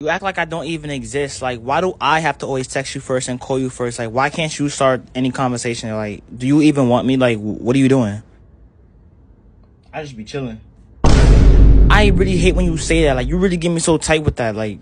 You act like I don't even exist. Like, why do I have to always text you first and call you first? Like, why can't you start any conversation? Like, do you even want me? Like, what are you doing? I just be chilling. I really hate when you say that. Like, you really get me so tight with that. Like,